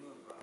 move